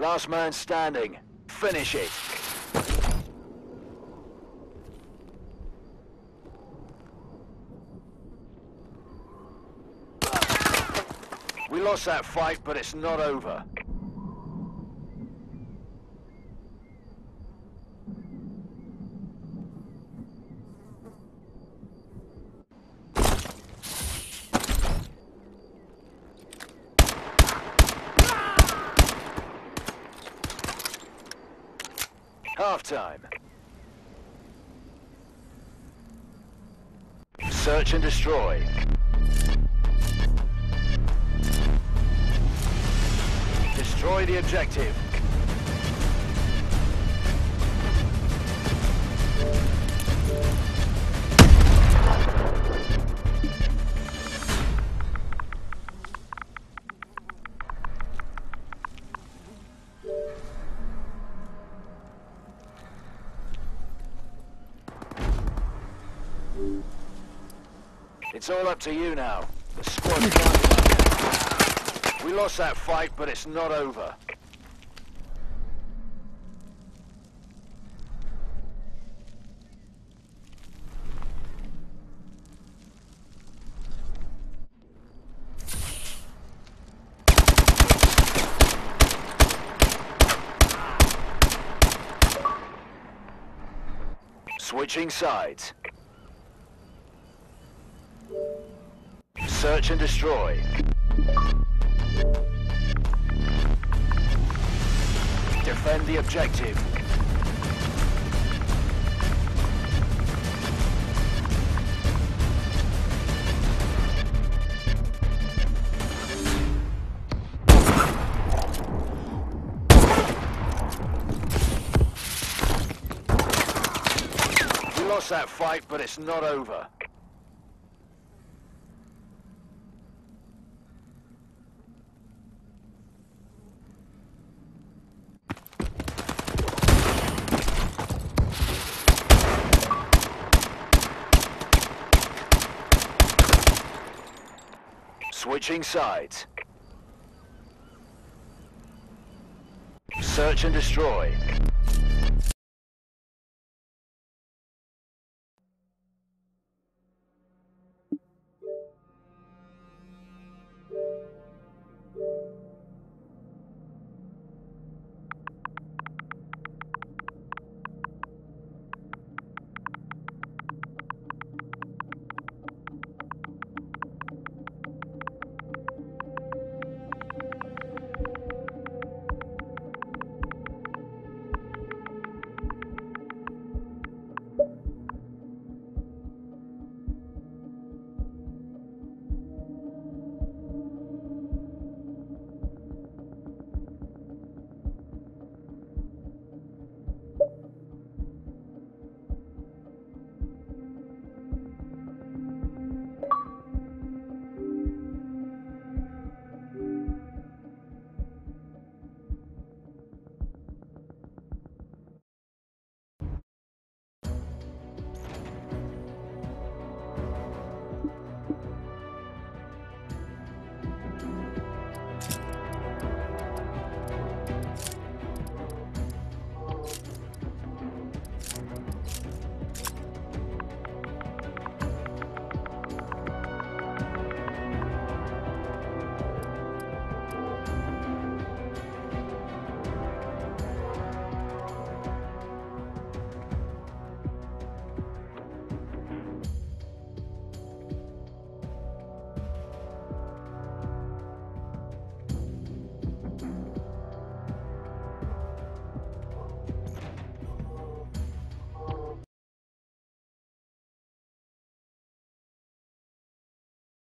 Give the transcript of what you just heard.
Last man standing. Finish it. We lost that fight, but it's not over. Half-time. Search and destroy. Destroy the objective. It's all up to you now. The squad's We lost that fight, but it's not over. Switching sides. Search and destroy. Defend the objective. We lost that fight, but it's not over. Switching sides. Search and destroy.